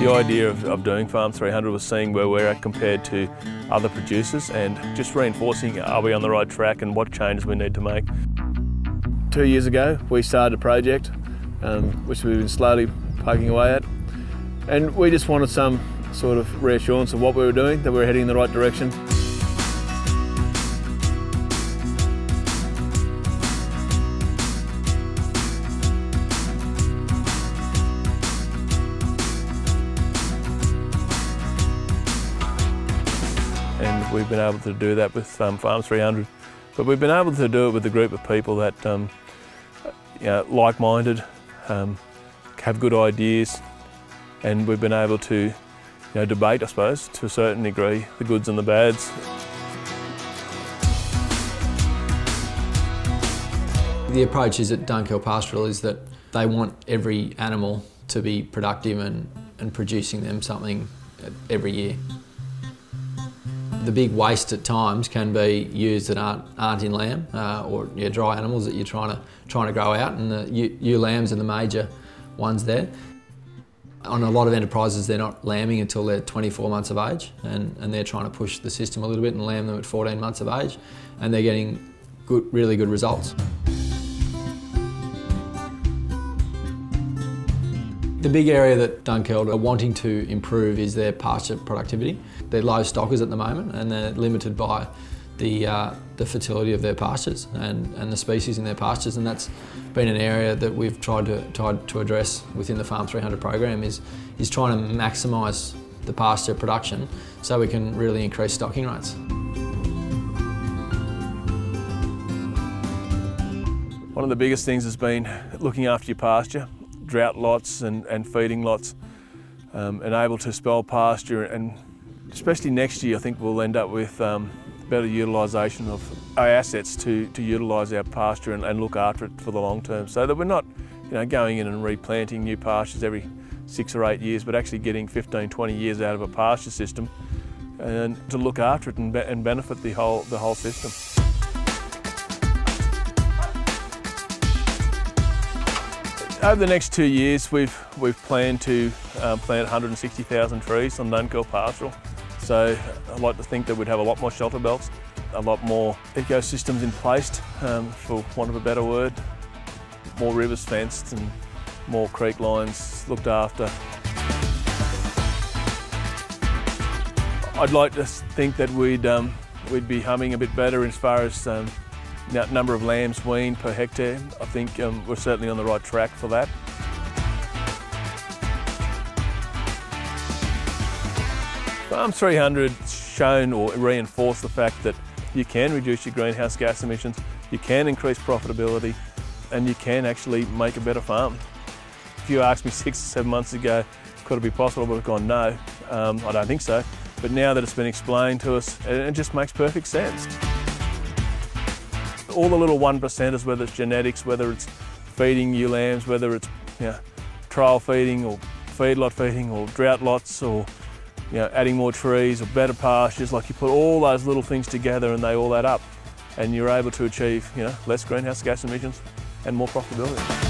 The idea of, of, doing Farm 300 was seeing where we're at compared to other producers and just reinforcing are we on the right track and what changes we need to make. Two years ago we started a project um, which we've been slowly poking away at and we just wanted some sort of reassurance of what we were doing, that we were heading in the right direction. And we've been able to do that with um, Farm 300. But we've been able to do it with a group of people that um, you know, like-minded, um, have good ideas, and we've been able to you know, debate, I suppose, to a certain degree, the goods and the bads. The approach is at Dunkeld Pastoral is that they want every animal to be productive and, and producing them something every year. The big waste at times can be ewes that aren't, aren't in lamb uh, or yeah, dry animals that you're trying to, trying to grow out and the ewe lambs are the major ones there. On a lot of enterprises they're not lambing until they're 24 months of age and, and they're trying to push the system a little bit and lamb them at 14 months of age and they're getting good, really good results. The big area that Dunkeld are wanting to improve is their pasture productivity. They're low stockers at the moment and they're limited by the, uh, the fertility of their pastures and, and the species in their pastures and that's been an area that we've tried to, tried to address within the Farm 300 program is, is trying to maximise the pasture production so we can really increase stocking rates. One of the biggest things has been looking after your pasture drought lots and, and feeding lots um, and able to spell pasture and especially next year I think we'll end up with um, better utilisation of our assets to, to utilise our pasture and, and, look after it for the long term so that we're not you know, going in and replanting new pastures every six or eight years but actually getting 15, 20 years out of a pasture system and to look after it and, be and benefit the whole, the whole system. Over the next two years, we've we've planned to um, plant 160,000 trees on Dunkeld Pastoral. So I'd like to think that we'd have a lot more shelter belts, a lot more ecosystems in place, um, for want of a better word, more rivers fenced and more creek lines looked after. I'd like to think that we'd um, we'd be humming a bit better as far as um, number of lambs weaned per hectare. I think um, we're certainly on the right track for that. Farm 300 shown or reinforced the fact that you can reduce your greenhouse gas emissions, you can increase profitability, and you can actually make a better farm. If you asked me six or seven months ago, could it be possible, but I've gone no, um, I don't think so. But now that it's been explained to us, it just makes perfect sense. All the little one percenters, whether it's genetics, whether it's feeding ewe lambs, whether it's you know, trial feeding or feedlot feeding or drought lots or you know, adding more trees or better pastures, like you put all those little things together and they all add up and you're able to achieve you know, less greenhouse gas emissions and more profitability.